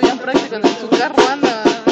todavía práctico en su carro anda.